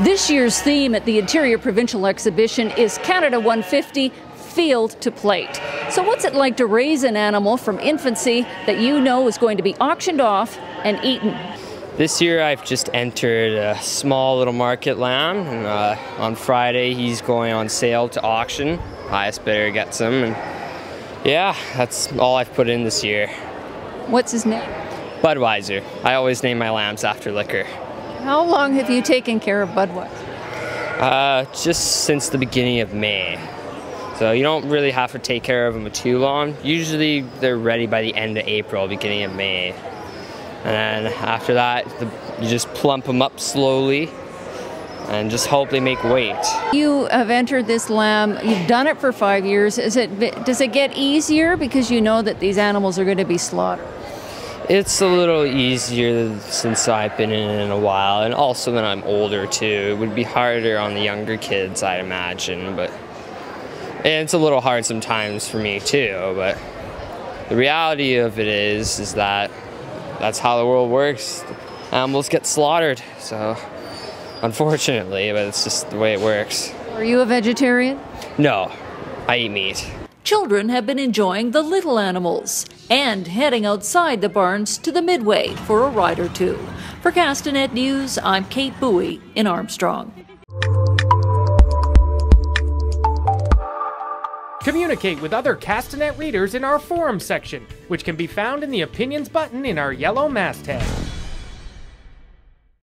This year's theme at the Interior Provincial Exhibition is Canada 150 Field to Plate. So, what's it like to raise an animal from infancy that you know is going to be auctioned off and eaten? This year I've just entered a small little market lamb, and uh, on Friday he's going on sale to auction. Highest bidder gets him, and yeah, that's all I've put in this year. What's his name? Budweiser. I always name my lambs after liquor. How long have you taken care of Budweiser? Uh, just since the beginning of May. So you don't really have to take care of them too long. Usually they're ready by the end of April, beginning of May. And then after that, the, you just plump them up slowly and just hope they make weight. You have entered this lamb. You've done it for five years. Is it does it get easier because you know that these animals are going to be slaughtered? It's a little easier since I've been in it in a while, and also that I'm older too. It would be harder on the younger kids, I'd imagine, but it's a little hard sometimes for me too. But the reality of it is, is that that's how the world works. Animals get slaughtered, so unfortunately, but it's just the way it works. Are you a vegetarian? No, I eat meat. Children have been enjoying the little animals and heading outside the barns to the Midway for a ride or two. For Castanet News, I'm Kate Bowie in Armstrong. Communicate with other Castanet readers in our forum section, which can be found in the opinions button in our yellow masthead.